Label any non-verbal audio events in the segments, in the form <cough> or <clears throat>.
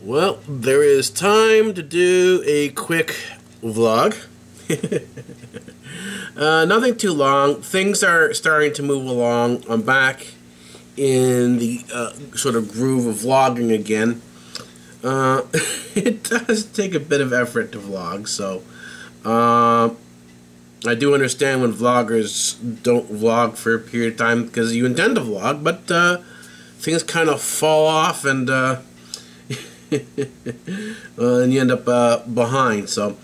Well, there is time to do a quick vlog. <laughs> uh, nothing too long. Things are starting to move along. I'm back in the uh, sort of groove of vlogging again. Uh, <laughs> it does take a bit of effort to vlog, so uh, I do understand when vloggers don't vlog for a period of time because you intend to vlog, but uh, things kind of fall off and uh, <laughs> uh, and you end up behind. So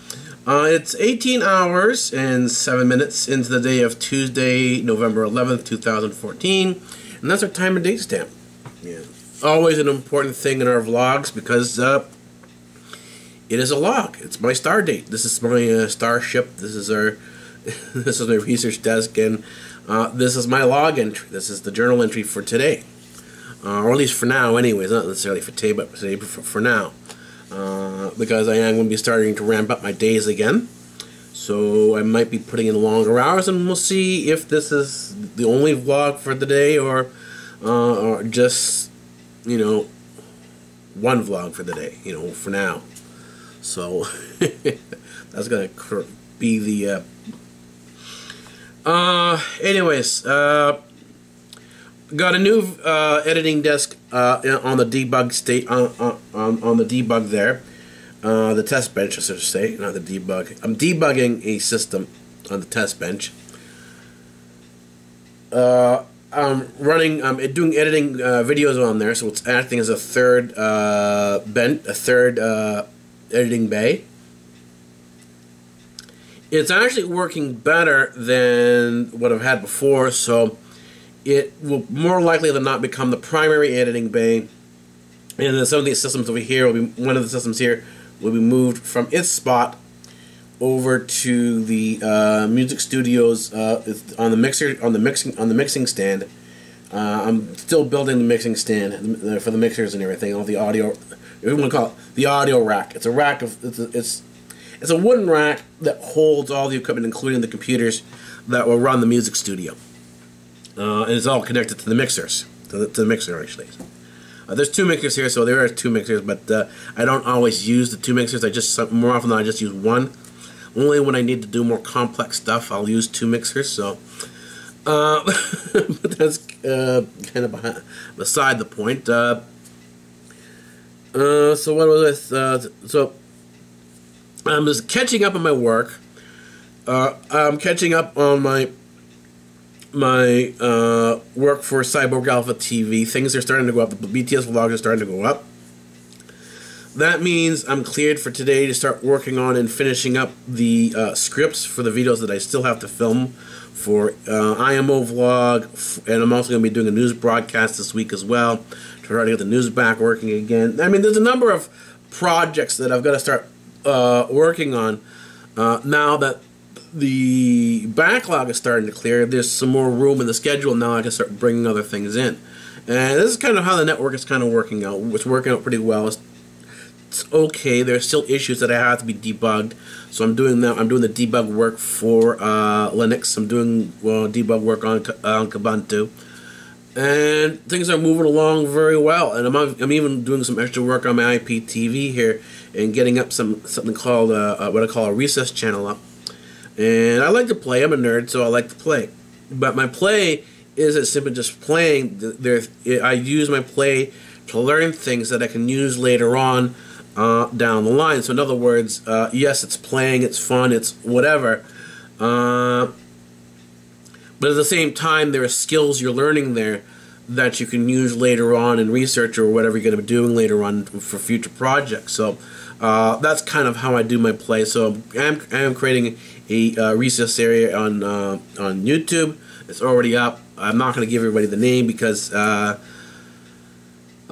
it's 18 hours and 7 minutes into the day of Tuesday, November 11th, 2014, and that's our time and date stamp. Yeah, always an important thing in our vlogs because uh, it is a log. It's my star date. This is my uh, starship. This is our <laughs> this is my research desk, and uh, this is my log entry. This is the journal entry for today uh, or at least for now, anyways. Not necessarily for today, but today for, for now, uh, because I am going to be starting to ramp up my days again. So I might be putting in longer hours, and we'll see if this is the only vlog for the day, or uh, or just you know one vlog for the day. You know, for now. So <laughs> that's gonna be the. Uh, uh anyways, uh got a new uh, editing desk uh, on the debug state on, on, on the debug there, uh, the test bench, I should say, not the debug. I'm debugging a system on the test bench. Uh, I'm running, I'm doing editing uh, videos on there, so it's acting as a third uh, bench, a third editing bay. It's actually working better than what I've had before, so it will more likely than not become the primary editing bay. And then some of these systems over here will be one of the systems here will be moved from its spot over to the uh, music studios uh, on the mixer on the mixing on the mixing stand. Uh, I'm still building the mixing stand for the mixers and everything. All the audio, we want to call it the audio rack. It's a rack of it's a, it's it's a wooden rack that holds all the equipment, including the computers that will run the music studio. Uh, and it's all connected to the mixers, to the, to the mixer actually. Uh, there's two mixers here, so there are two mixers, but uh, I don't always use the two mixers. I just more often than I just use one. Only when I need to do more complex stuff, I'll use two mixers. So, uh, <laughs> but that's uh, kind of behind, beside the point. Uh, uh, so what was this? so I'm just catching up on my work. Uh, I'm catching up on my my uh, work for Cyborg Alpha TV. Things are starting to go up. The BTS vlogs are starting to go up. That means I'm cleared for today to start working on and finishing up the uh, scripts for the videos that I still have to film for uh, IMO vlog, and I'm also going to be doing a news broadcast this week as well to try to get the news back working again. I mean, there's a number of projects that I've got to start uh, working on uh, now that the backlog is starting to clear. There's some more room in the schedule now. I can start bringing other things in, and this is kind of how the network is kind of working out. It's working out pretty well. It's, it's okay. There are still issues that I have to be debugged, so I'm doing that. I'm doing the debug work for uh, Linux. I'm doing well, debug work on on Kubuntu, and things are moving along very well. And I'm I'm even doing some extra work on my IPTV here and getting up some something called uh, uh, what I call a recess channel up and I like to play. I'm a nerd, so I like to play. But my play isn't simply just playing. There, I use my play to learn things that I can use later on uh, down the line. So in other words, uh, yes, it's playing, it's fun, it's whatever. Uh, but at the same time, there are skills you're learning there that you can use later on in research or whatever you're going to be doing later on for future projects. So uh, that's kind of how I do my play. So I'm, I'm creating a uh, recess area on uh, on YouTube. It's already up. I'm not going to give everybody the name because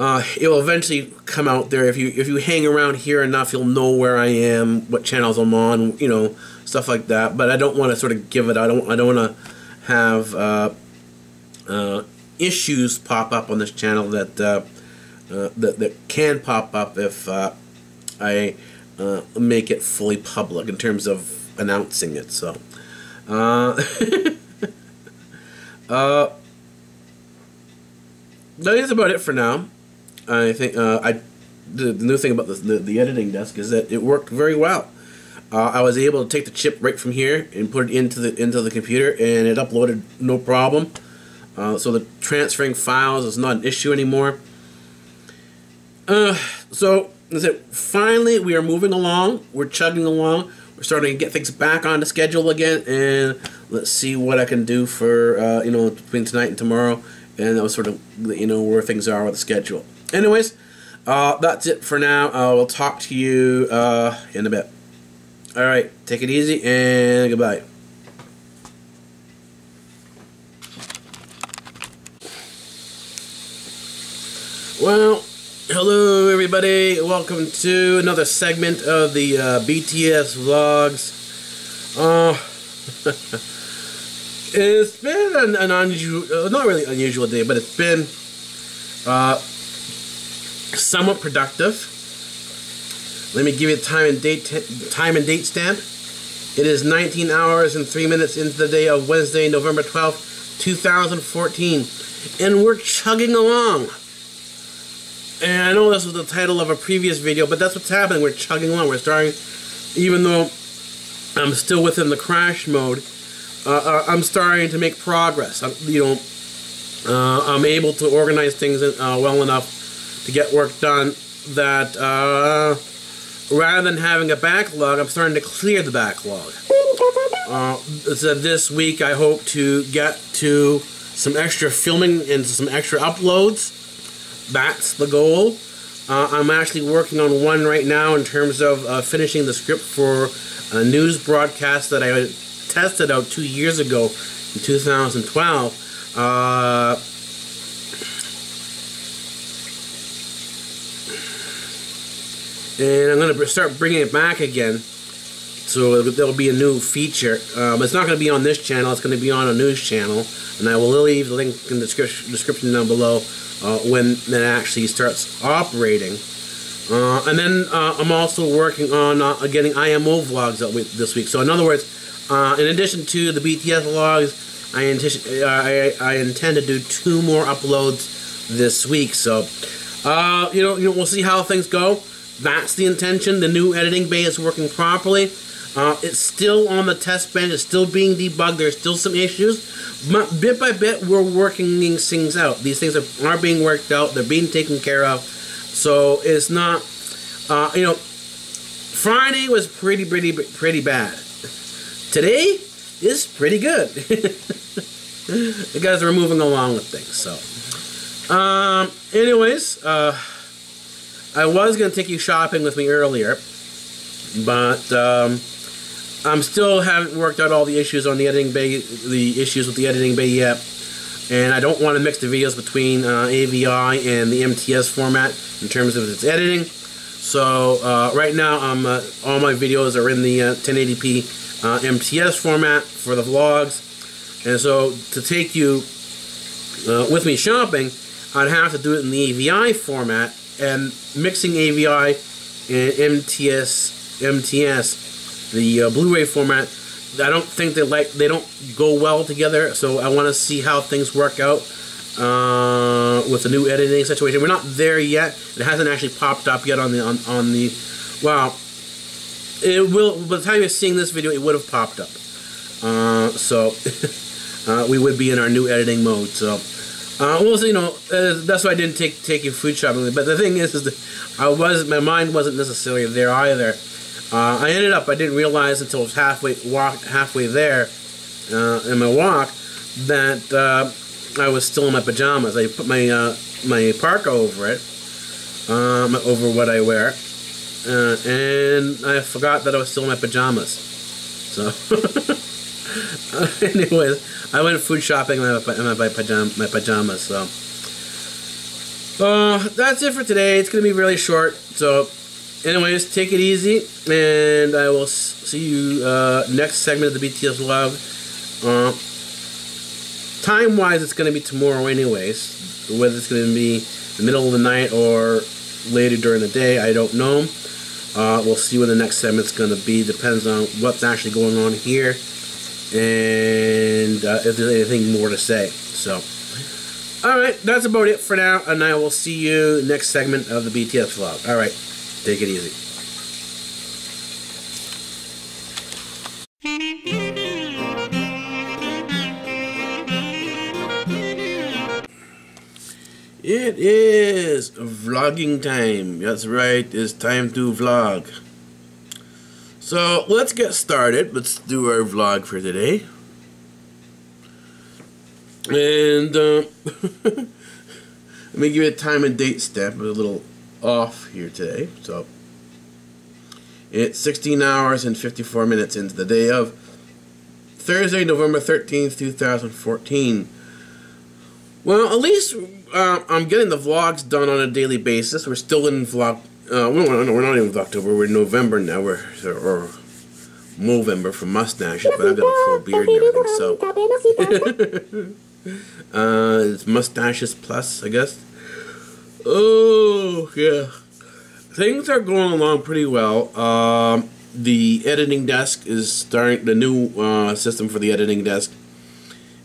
uh, it will eventually come out there. If you if you hang around here enough, you'll know where I am, what channels I'm on, you know, stuff like that. But I don't want to sort of give it. I don't. I don't want to have uh, uh, issues pop up on this channel that uh, uh, that that can pop up if uh, I make it fully public in terms of announcing it. So. <laughs> That is about it for now. I think uh, I the, the, new thing about the, the, the editing desk is that it worked very well. Uh, I was able to take the chip right from here and put it into the into the computer, and it uploaded no problem. Uh, so the transferring files is not an issue anymore. Uh, so is it finally we are moving along. We're chugging along. We're starting to get things back on the schedule again, and let's see what I can do for uh, you know between tonight and tomorrow, and that was sort of you know where things are with the schedule. Anyways, uh, that's it for now. I will talk to you uh, in a bit. All right, take it easy and goodbye. Well, hello everybody. Welcome to another segment of the uh, BTS vlogs. Uh, <laughs> it's been an, an unusual, uh, not really unusual day, but it's been uh, somewhat productive. Let me give you time and date time and date stamp. It is 19 hours and 3 minutes into the day of Wednesday, November 12th, 2014. And we're chugging along. And I know this was the title of a previous video, but that's what's happening. We're chugging along. We're starting, even though I'm still within the crash mode, uh, uh I'm starting to make progress. I'm, you know, uh, I'm able to organize things uh, well enough to get work done that uh, rather than having a backlog, I'm starting to clear the backlog. Uh, so this week I hope to get to some extra filming and some extra uploads. That's the goal. Uh, I'm actually working on one right now in terms of uh, finishing the script for a news broadcast that I tested out two years ago in 2012. And I'm going to start bringing it back again. So there'll be a new feature. Um, it's not going to be on this channel. It's going to be on a news channel, and I will leave the link in the description down below uh, when it actually starts operating. Uh, and then uh, I'm also working on uh, getting IMO vlogs out this week. So in other words, uh, in addition to the BTS vlogs, I, uh, I, I, intend to do two more uploads this week. So, you know, you know, we'll see how things go. That's the intention. The new editing bay is working properly. Uh, it's still on the test bench. It's still being debugged. There's still some issues. But bit by bit, we're working these things out. These things are, are being worked out. They're being taken care of. So it's not, uh, you know, Friday was pretty, pretty, pretty bad. Today is pretty good. <laughs> the guys are moving along with things. So, um, anyways, uh, I was going to take you shopping with me earlier, but um, I'm still haven't worked out all the issues on the editing bay, the issues with the editing bay yet, and I don't want to mix the videos between uh, AVI and the MTS format in terms of its editing. So uh, right now, um, uh, all my videos are in the 1080p uh, uh, MTS format for the vlogs, and so to take you uh, with me shopping, I'd have to do it in the AVI format and mixing AVI and MTS, MTS, the uh, Blu-ray format, I don't think they like they don't go well together. So I want to see how things work out uh, with the new editing situation. We're not there yet. It hasn't actually popped up yet on the on, on the. Well, it will. By the time you're seeing this video, it would have popped up. Uh, so <laughs> uh, we would be in our new editing mode. So. Uh, well, you know, uh, that's why I didn't take take you food shopping. But the thing is, is that I was my mind wasn't necessarily there either. Uh, I ended up I didn't realize until I was halfway walk halfway there uh, in my walk that uh, I was still in my pajamas. I put my uh, my parka over it, um, over what I wear, and I forgot that I was still in my pajamas. So, <laughs> <laughs> anyways, I went food shopping in my, in my, pajama, my pajamas. So, uh, that's it for today. It's gonna be really short. So, anyways, take it easy, and I will see you uh, next segment of the BTS vlog. Uh, time wise, it's going to be tomorrow, anyways. Whether it's going to be the middle of the night or later during the day, I don't know. Uh, we'll see what the next segment's going to be. Depends on what's actually going on here and uh, if there's anything more to say. So, alright, that's about it for now, and I will see you next segment of the BTS vlog. Alright, take it easy. It is vlogging time. That's right, it's time to vlog. So let's get started. Let's do our vlog for today. And uh, <laughs> let me give you a time and date stamp. I'm a little off here today. So it's 16 hours and 54 minutes into the day of Thursday, November 13th, 2014. Well, at least uh, I'm getting the vlogs done on a daily basis. We're still in vlog. Uh, we're, not, we're not even October. We're November now. We're or Movember for mustaches, but I've got a full beard and everything. So <laughs> uh, it's mustaches plus, I guess. Oh yeah, things are going along pretty well. Um, the editing desk is starting. The new uh, system for the editing desk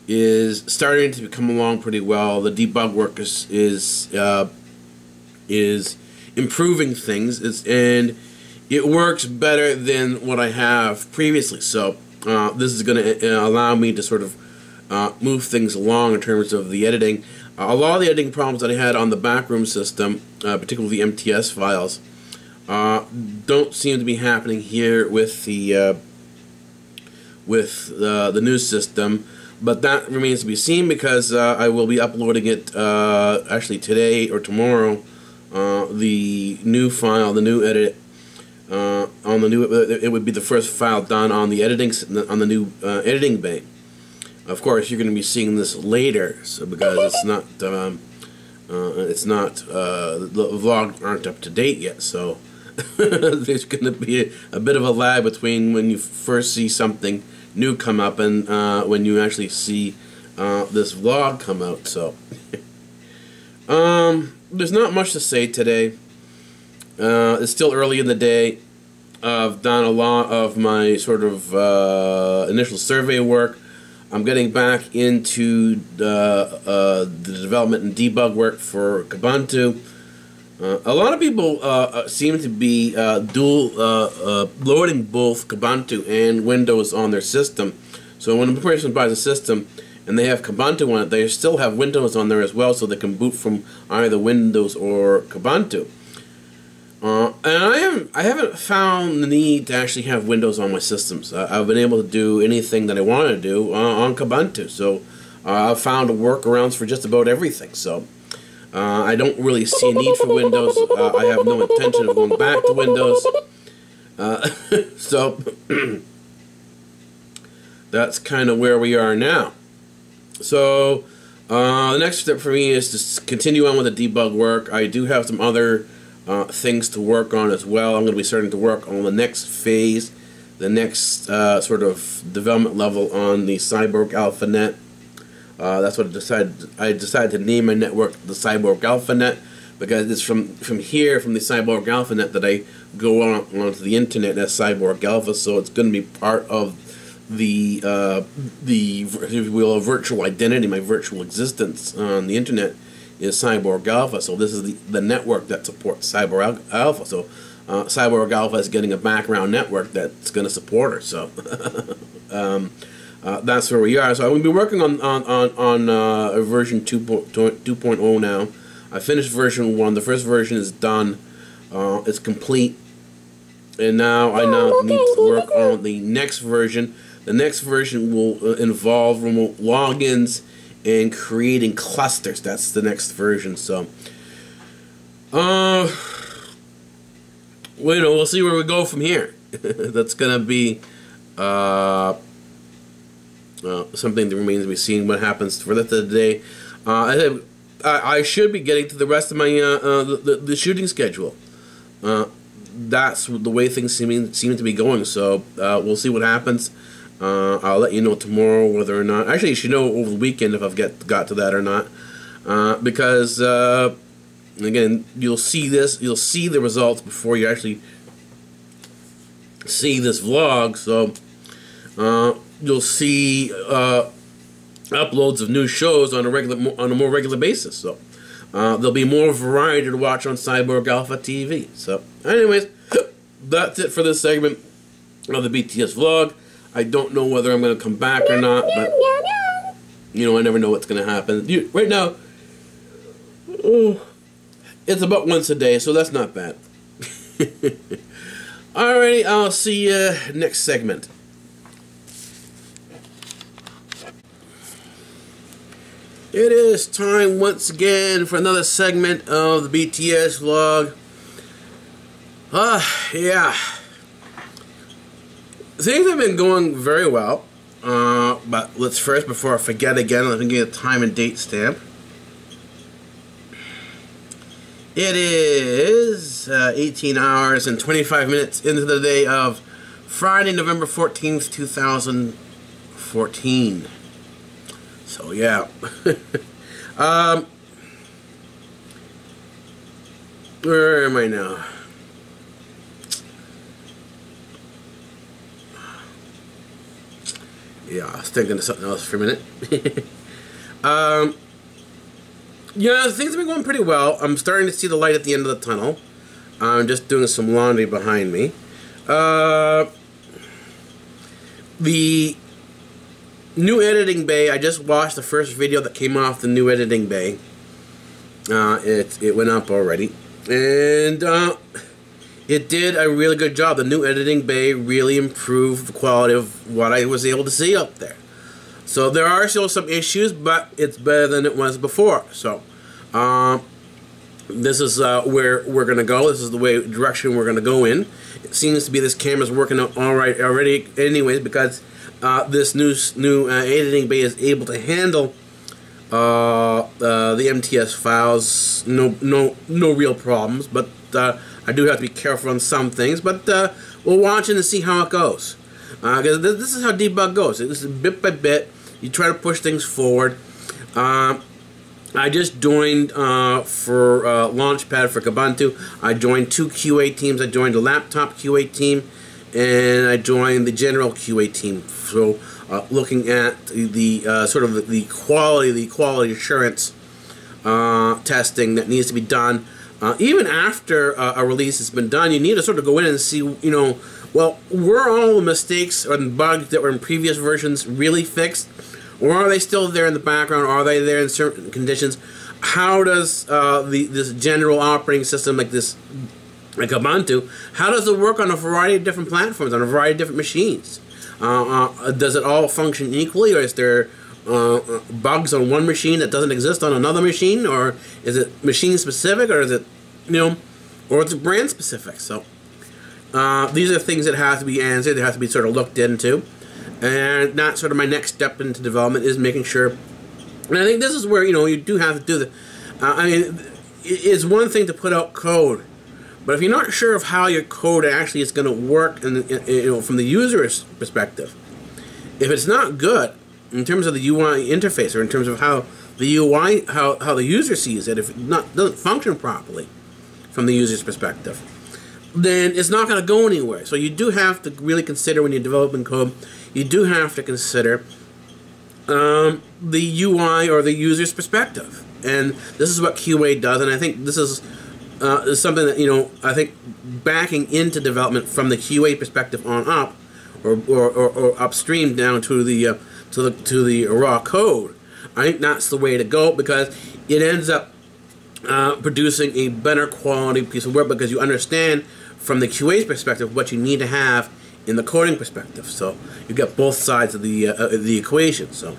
is starting to come along pretty well. The debug work is is uh, is improving things, it's, and it works better than what I have previously. So uh, this is going to uh, allow me to sort of uh, move things along in terms of the editing. a lot of the editing problems that I had on the backroom system, uh, particularly the MTS files, uh, don't seem to be happening here with the with the new system but that remains to be seen because uh, I will be uploading it uh, actually today or tomorrow. Uh, the new file, the new edit uh, on the new it would be the first file done on the editing on the new uh, editing bay. Of course, you're going to be seeing this later, so because it's not um, uh, it's not the vlog aren't up to date yet, so <laughs> there's going to be a, a bit of a lag between when you first see something new come up and uh, when you actually see uh, this vlog come out. So, <laughs> um, there's not much to say today. Uh, it's still early in the day. I've done a lot of my sort of uh, initial survey work. I'm getting back into the, uh, the development and debug work for Kubuntu. Uh, a lot of people uh, seem to be dual loading both Kubuntu and Windows on their system. So when a person buys a system and they have Kubuntu on it, they still have Windows on there as well, so they can boot from either Windows or Kubuntu. and I haven't I haven't found the need to actually have Windows on my systems. I've been able to do anything that I want to do on Kubuntu. So I've found workarounds for just about everything. So. Uh, I don't really see a need for Windows. Uh, I have no intention of going back to Windows. Uh, <laughs> so <clears throat> that's kind of where we are now. So uh, the next step for me is to continue on with the debug work. I do have some other uh, things to work on as well. I'm going to be starting to work on the next phase, the next uh, sort of development level on the Cyborg AlphaNet. Uh, that's what I decided. I decided to name my network the Cyborg AlphaNet because it's from from here, from the Cyborg AlphaNet, that I go on onto the internet as Cyborg Alpha. So it's going to be part of the uh, the if you will virtual identity, my virtual existence on the internet is Cyborg Alpha. So this is the, the network that supports Cyborg Alpha. So uh, Cyborg Alpha is getting a background network that's going to support her. So. <laughs> um, uh, that's where we are. So I'm going to be working on on on, on uh, version 2.0 now. I finished version one. The first version is done. Uh, it's complete, and now I now need to work on the next version. The next version will uh, involve remote logins and creating clusters. That's the next version. So, uh, well, you know, we'll see where we go from here. <laughs> That's gonna be uh, uh, something that remains to be seen. What happens for the rest of the day? Uh, I, I, should be getting to the rest of my uh, uh, the, the, shooting schedule. Uh, that's the way things seem seem to be going. So we'll see what happens. Uh, I'll let you know tomorrow whether or not. Actually, you should know over the weekend if I've get got to that or not, uh, because uh, again, you'll see this. You'll see the results before you actually see this vlog. So uh, you'll see uh, uploads of new shows on a regular on a more regular basis. So uh, there'll be more variety to watch on Cyborg Alpha TV. So, anyways, that's it for this segment of the BTS vlog. I don't know whether I'm going to come back or not, but you know, I never know what's going to happen. You, right now, oh, it's about once a day, so that's not bad. <laughs> Alrighty, I'll see you next segment. It is time once again for another segment of the BTS vlog. Ah, uh, yeah things have been going very well. Uh, but let's first, before I forget again, let me get a time and date stamp. It is uh, 18 hours and 25 minutes into the day of Friday, November 14th, 2014. So, yeah. <laughs> um, where am I now? Yeah, I was thinking of something else for a minute. <laughs> um, yeah, things have been going pretty well. I'm starting to see the light at the end of the tunnel. I'm just doing some laundry behind me. Uh, the new editing bay, I just watched the first video that came off the new editing bay. Uh, it, it went up already. And, uh, it did a really good job. The new editing bay really improved the quality of what I was able to see up there. So there are still some issues, but it's better than it was before. So um, this is uh, where we're going to go. This is the way direction we're going to go in. It seems to be this camera's working all right already anyways because uh, this new, new uh, editing bay is able to handle uh, uh, the MTS files. No, no, no real problems, but uh, I do have to be careful on some things, but uh, we'll watch it and see how it goes. Because uh, this, is how debug goes. This is bit by bit. You try to push things forward. Um, I just joined uh, for uh, Launchpad for Kubuntu. I joined two QA teams. I joined a laptop QA team, and I joined the general QA team. So, uh, looking at the uh, sort of the quality, the quality assurance uh, testing that needs to be done uh, even after uh, a release has been done, you need to sort of go in and see, you know, well, were all the mistakes and bugs that were in previous versions really fixed? Or are they still there in the background? Are they there in certain conditions? How does uh, the this general operating system like this, like Ubuntu, how does it work on a variety of different platforms, on a variety of different machines? Uh, uh, does it all function equally, or is there uh, bugs on one machine that doesn't exist on another machine, or is it machine specific, or is it, you know, or it's brand specific? So uh, these are things that have to be answered. They have to be sort of looked into, and that's sort of my next step into development is making sure. And I think this is where you know you do have to do the. Uh, I mean, it's one thing to put out code, but if you're not sure of how your code actually is going to work, and you know, from the user's perspective, if it's not good, in terms of the UI interface or in terms of how the UI, how, how the user sees it, if it not, doesn't function properly from the user's perspective, then it's not going to go anywhere. So you do have to really consider when you're developing code, you do have to consider um, the UI or the user's perspective. And this is what QA does, and I think this is, uh, something that, you know, I think backing into development from the QA perspective on up, or, or, or, or upstream down to the uh, to the to the raw code. I think that's the way to go because it ends up uh, producing a better quality piece of work because you understand from the QA's perspective what you need to have in the coding perspective. So you get both sides of the uh, the equation. So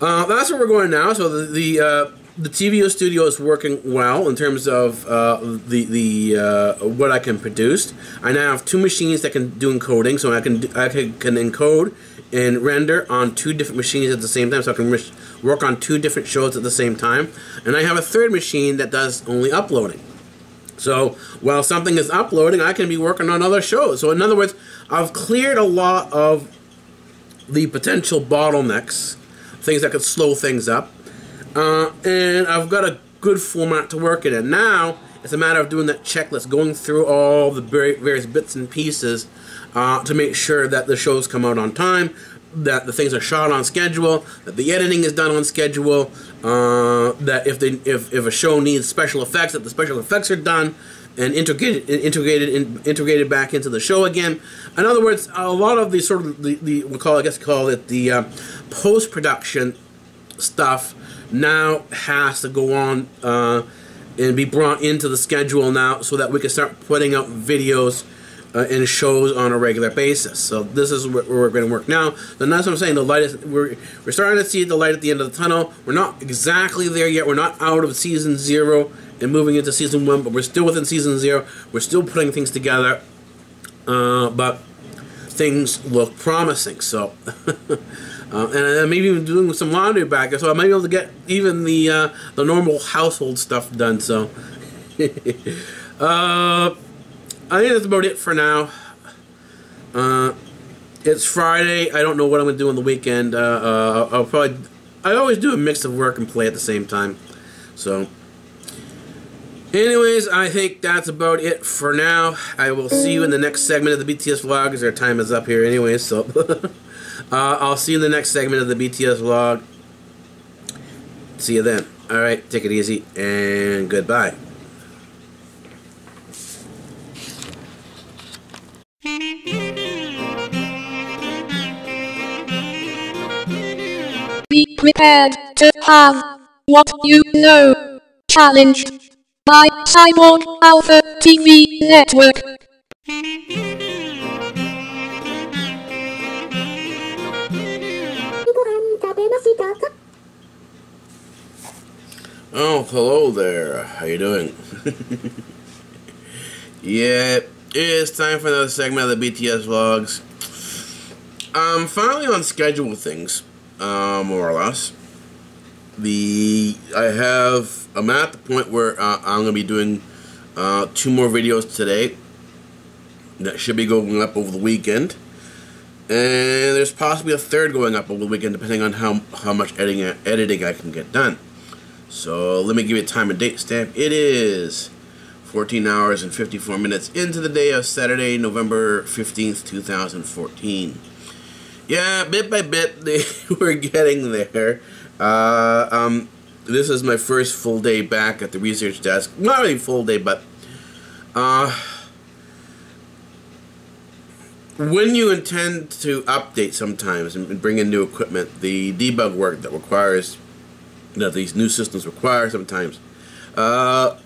Uh, that's where we're going now. So the the, uh, the TVO studio is working well in terms of uh, the the uh, what I can produce. I now have two machines that can do encoding, so I can I can, can encode and render on two different machines at the same time, so I can work on two different shows at the same time. And I have a third machine that does only uploading. So while something is uploading, I can be working on other shows. So in other words, I've cleared a lot of the potential bottlenecks, things that could slow things up, uh, and I've got a good format to work it in. Now it's a matter of doing that checklist, going through all the various bits and pieces uh, to make sure that the shows come out on time, that the things are shot on schedule, that the editing is done on schedule, uh, that if they if, if a show needs special effects, that the special effects are done and integrated integrated in, integrated back into the show again. In other words, a lot of the sort of the, the we call I guess call it the uh, post production stuff now has to go on uh, and be brought into the schedule now so that we can start putting out videos uh, in shows on a regular basis. So this is where we're going to work now. And that's what I'm saying. The light is we're we're starting to see the light at the end of the tunnel. We're not exactly there yet. We're not out of season zero and moving into season one, but we're still within season zero. We're still putting things together, uh, but things look promising. So. <laughs> Uh, and maybe even doing some laundry back there, so I might be able to get even the uh, the normal household stuff done. So, <laughs> uh, I think that's about it for now. Uh, it's Friday. I don't know what I'm to do on the weekend. Uh, uh, I'll probably. I always do a mix of work and play at the same time. So. Anyways, I think that's about it for now. I will see you in the next segment of the BTS vlog, because our time is up here anyway, so... <laughs> uh, I'll see you in the next segment of the BTS vlog. See you then. Alright, take it easy, and goodbye. Be prepared to have what you know. Challenge by Cyborg Alpha TV Network. Oh, hello there. How you doing? <laughs> yeah, it's time for another segment of the BTS vlogs. I'm finally on schedule with things, uh, more or less. The I have I'm at the point where uh, I'm gonna be doing uh, two more videos today. That should be going up over the weekend, and there's possibly a third going up over the weekend, depending on how how much editing editing I can get done. So let me give you a time and date stamp. It is 14 hours and 54 minutes into the day of Saturday, November 15th, 2014. Yeah, bit by bit, they, <laughs> we're getting there. Uh, um, this is my first full day back at the research desk. Not really full day, but uh, when you intend to update sometimes and bring in new equipment, the debug work that requires that these new systems require sometimes uh,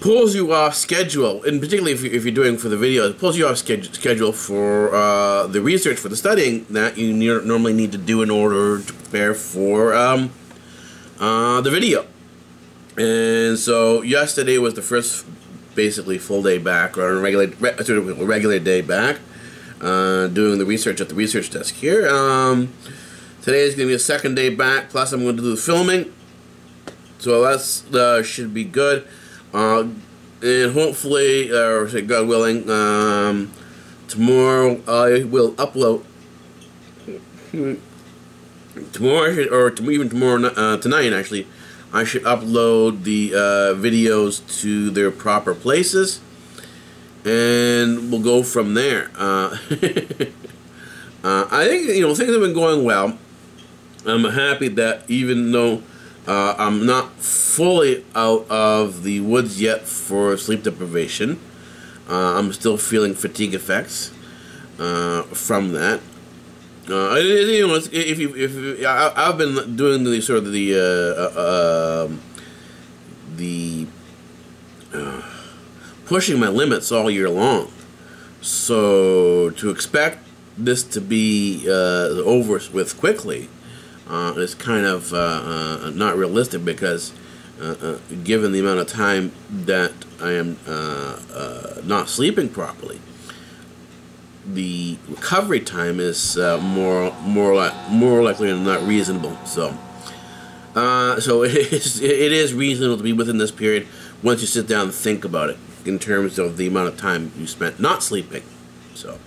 pulls you off schedule, and particularly if, you, if you're doing for the video, it pulls you off schedule for uh, the research for the studying that you normally need to do in order to prepare for um, uh, the video. And so yesterday was the first basically full day back, or a regular, regular day back, uh, doing the research at the research desk here. Um, Today is going to be a second day back, plus I'm going to do the filming. So that uh, should be good. Uh, and hopefully, uh, or say God willing, um, tomorrow I will upload. Tomorrow, or even tomorrow, uh, tonight actually, I should upload the uh, videos to their proper places, and we'll go from there. Uh, <laughs> uh, I think you know things have been going well. I'm happy that even though uh, I'm not fully out of the woods yet for sleep deprivation, uh, I'm still feeling fatigue effects uh, from that. Uh, you know, if you if I, have been doing the sort of the uh, uh, um, the pushing my limits all year long, so to expect this to be over with quickly uh, is kind of uh, uh, not realistic because uh, uh, given the amount of time that I am not sleeping properly, the recovery time is more more like more likely than not reasonable. So. So <laughs> it is, it is reasonable to be within this period once you sit down and think about it in terms of the amount of time you spent not sleeping. So,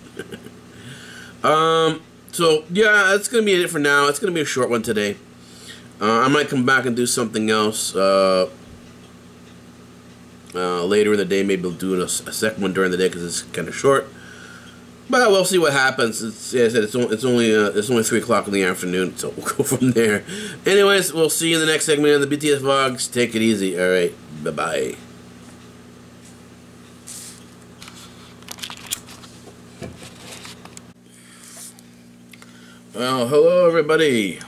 <laughs> um, so yeah, it's gonna be it for now. It's gonna be a short one today. Uh, I might come back and do something else uh, uh, later in the day. Maybe we'll do a, a second one during the day because it's kind of short. But we'll see what happens. It's, yeah, I said it's only it's only uh, it's only three o'clock in the afternoon, so <laughs> we'll go from there. Anyways, we'll see you in the next segment of the BTS vlogs. Take it easy. All right, bye bye. Well, hello everybody.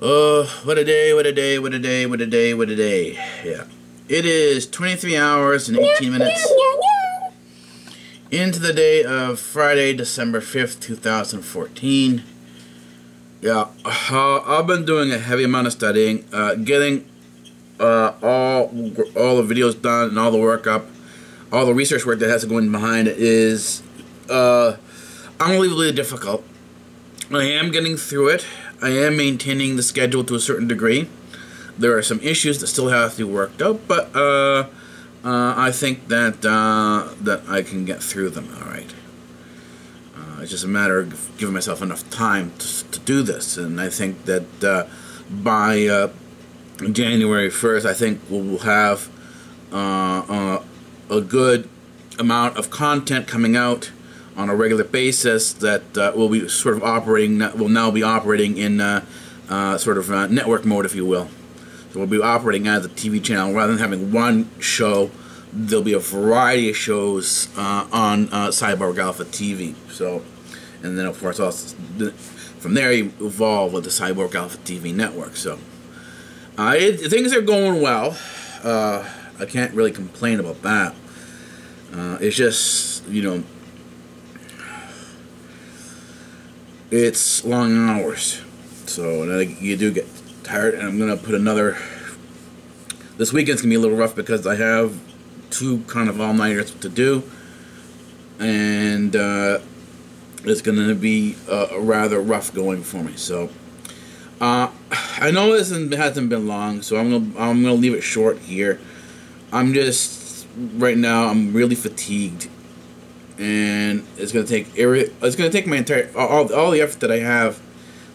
Uh, what a day, what a day, what a day, what a day, what a day. Yeah. It is 23 hours and 18 minutes into the day of Friday, December 5th, 2014. Yeah, uh, I've been doing a heavy amount of studying, uh, getting uh, all all the videos done and all the work up, all the research work that has to go in behind it is uh, unbelievably difficult. I am getting through it. I am maintaining the schedule to a certain degree. There are some issues that still have to be worked out, but uh, uh, I think that uh, that I can get through them. All right. Uh, it's just a matter of giving myself enough time to, to do this, and I think that uh, by uh, January first, I think we'll have a good amount of content coming out on a regular basis that will be sort of operating. Will now be operating in sort of network mode, if you will. So we'll be operating as a TV channel rather than having one show. There'll be a variety of shows uh, on uh, Cyborg Alpha TV. So, and then of course also from there you evolve with the Cyborg Alpha TV network. So, uh, it, things are going well. Uh, I can't really complain about that. Uh, it's just you know, it's long hours. So you do get tired, and I'm gonna put another. This weekend's gonna be a little rough because I have two kind of all nighters to do, and uh, it's gonna be uh, rather rough going for me. So uh, I know this hasn't been long, so I'm gonna I'm gonna leave it short here. I'm just right now I'm really fatigued, and it's gonna take it's gonna take my entire all all the effort that I have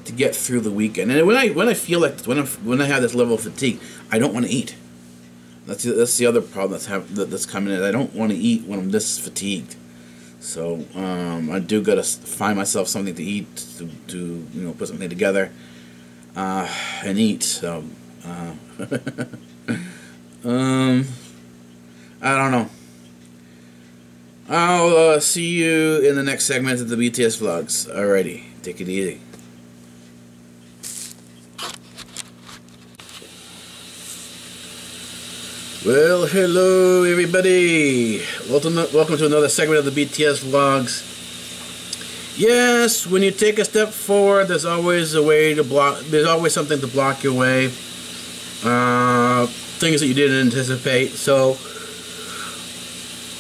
to get through the weekend. And when I when I feel like when I when I have this level of fatigue, I don't want to eat. That's the, that's the other problem that's have, that's coming in. I don't want to eat when I'm this fatigued. So um, I do gotta find myself something to eat to, to you know put something together uh, and eat. So uh, <laughs> um, I don't know. I'll uh, see you in the next segment of the BTS vlogs. Alrighty, take it easy. Well, hello everybody. Welcome, welcome to another segment of the BTS vlogs. Yes, when you take a step forward, there's always a way to block. There's always something to block your way. Uh, things that you didn't anticipate. So,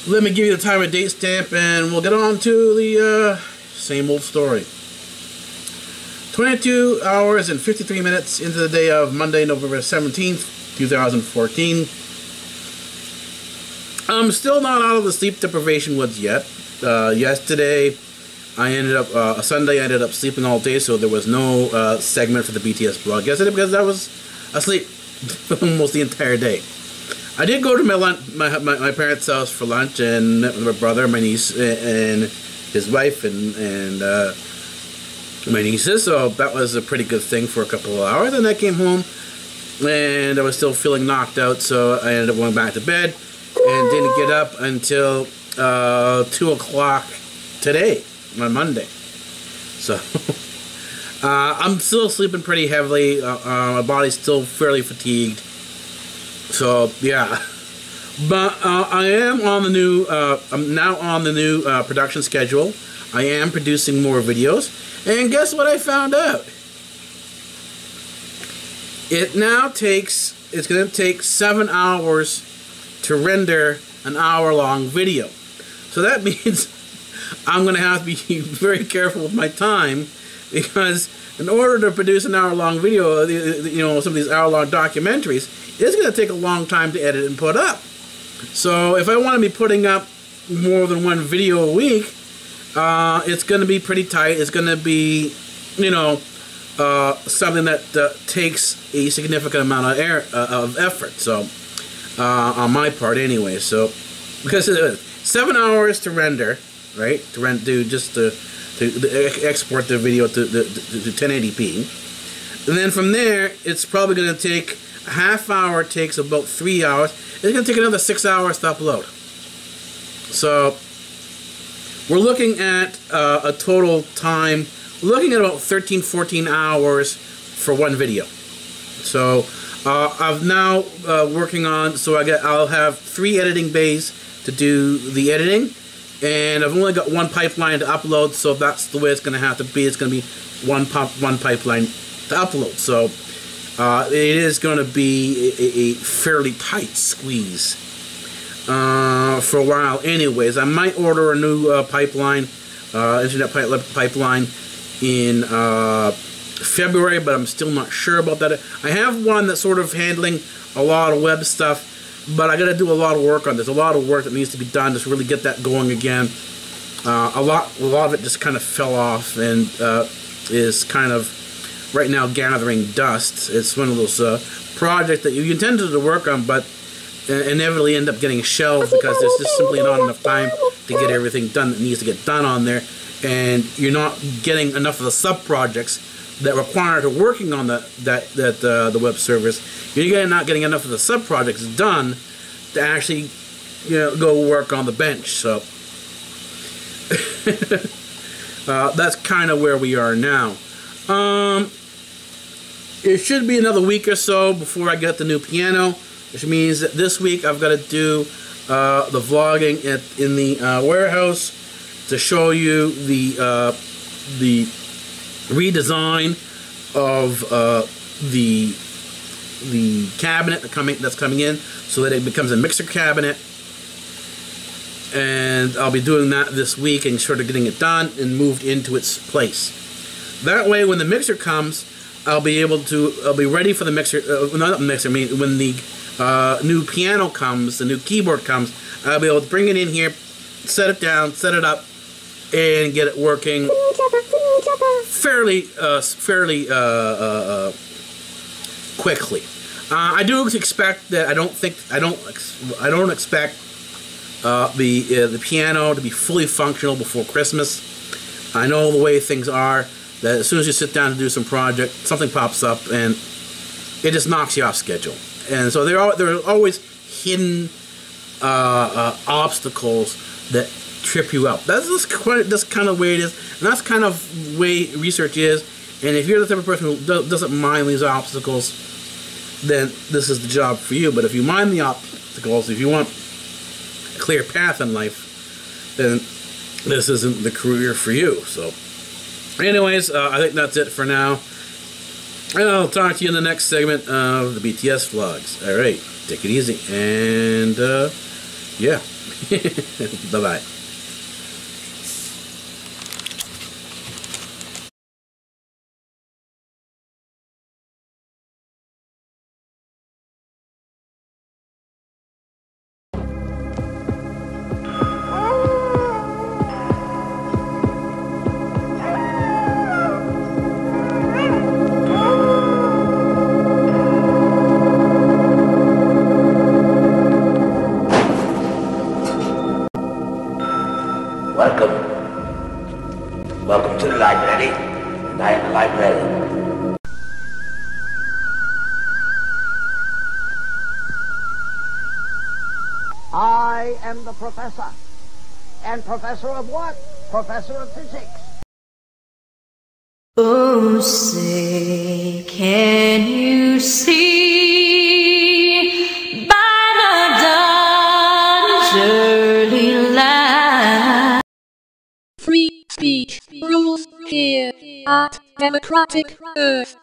let me give you the time and date stamp, and we'll get on to the uh, same old story. 22 hours and 53 minutes into the day of Monday, November 17th, 2014. I'm still not out of the sleep deprivation woods yet. Uh, yesterday, I ended up uh, Sunday. I ended up sleeping all day, so there was no uh, segment for the BTS blog yesterday because I was asleep <laughs> almost the entire day. I did go to my, lunch, my, my my parents' house for lunch and met with my brother, my niece, and his wife, and and uh, my nieces. So that was a pretty good thing for a couple of hours. And I came home, and I was still feeling knocked out, so I ended up going back to bed and didn't get up until uh, 2 o'clock today, on Monday. So, <laughs> uh, I'm still sleeping pretty heavily. Uh, uh, my body's still fairly fatigued. So, yeah. But uh, I am on the new. Uh, I'm now on the new uh, production schedule. I am producing more videos, and guess what? I found out. It now takes. It's going to take seven hours to render an hour-long video. So that <laughs> means I'm going to have to be <laughs> very careful with my time because in order to produce an hour-long video, you know, some of these hour-long documentaries, it's going to take a long time to edit and put up. So if I want to be putting up more than one video a week, uh, it's going to be pretty tight. It's going to be, you know, uh, something that uh, takes a significant amount of air uh, of effort. So uh, on my part, anyway. So because seven hours to render, right? To rent, do just to, to, export the video to, to, to 1080p, and then from there, it's probably going to take half hour. Takes about three hours. It's going to take another six hours to upload. So we're looking at uh, a total time, looking at about 13, 14 hours for one video. So uh, I'm now uh, working on, so I get, I'll have three editing bays to do the editing, and I've only got one pipeline to upload, so that's the way it's going to have to be. It's going to be one pop, one pipeline to upload. So uh, it is going to be a, a, fairly tight squeeze uh, for a while. Anyways, I might order a new uh, pipeline, uh, internet pipeline in uh, February, but I'm still not sure about that. I have one that's sort of handling a lot of web stuff, but I got to do a lot of work on this. A lot of work that needs to be done to really get that going again. Uh, a lot, a lot of it just kind of fell off and is kind of right now gathering dust. It's one of those uh, projects that you intended to work on, but inevitably end up getting shelved because there's just simply not enough time to get everything done that needs to get done on there, and you're not getting enough of the sub projects that require to working on the, that that uh, the web service, you're not getting enough of the sub projects done to actually you know go work on the bench. So <laughs> uh, that's kind of where we are now. Um, it should be another week or so before I get the new piano, which means that this week I've got to do uh, the vlogging at in the uh, warehouse to show you the uh, the redesign of uh, the the cabinet coming that's coming in so that it becomes a mixer cabinet. And I'll be doing that this week and sort of getting it done and moved into its place. That way when the mixer comes I'll be able to I'll be ready for the mixer uh, not mixer I mean when the uh, new piano comes the new keyboard comes I'll be able to bring it in here set it down set it up and get it working fairly uh, fairly uh, uh, uh quickly. Uh, I do expect that I don't think I don't I don't expect uh, the the piano to be fully functional before Christmas. I know the way things are that as soon as you sit down to do some project, something pops up and it just knocks you off schedule. And so there are there are always hidden uh, uh, obstacles that trip you up. That's just quite that's kind of way it is, and that's kind of way research is. And if you're the type of person who do, doesn't mind these obstacles, then this is the job for you. But if you mind the obstacles, if you want a clear path in life, then this isn't the career for you. So, anyways, uh, I think that's it for now. And I'll talk to you in the next segment of the BTS vlogs. All right, take it easy, and uh, yeah, <laughs> bye Professor of what? Professor of physics. Oh, say, can you see? Free speech rules here at Democratic Earth.